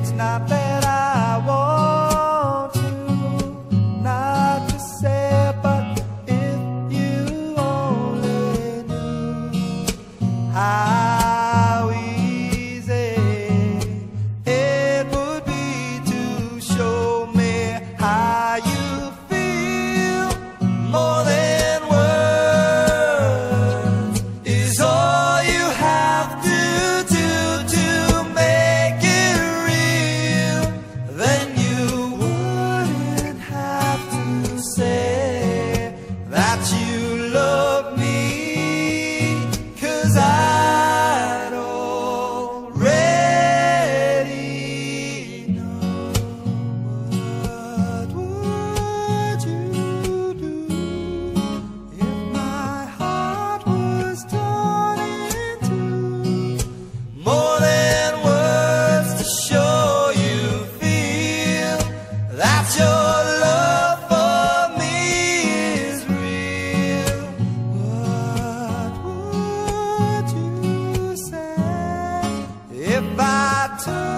It's not that I want. I turn.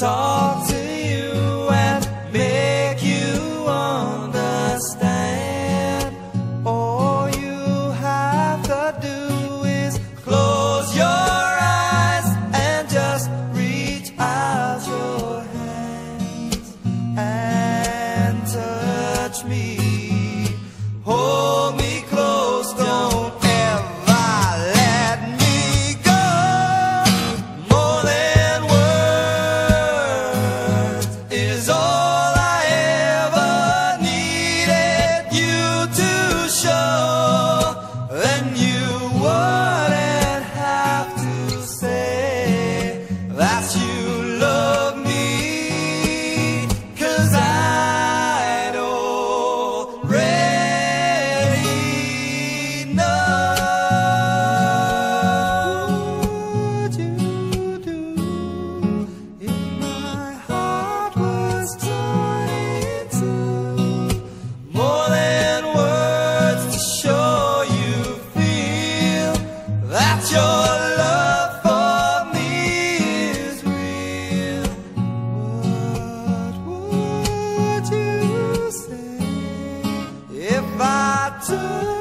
Talk. I do.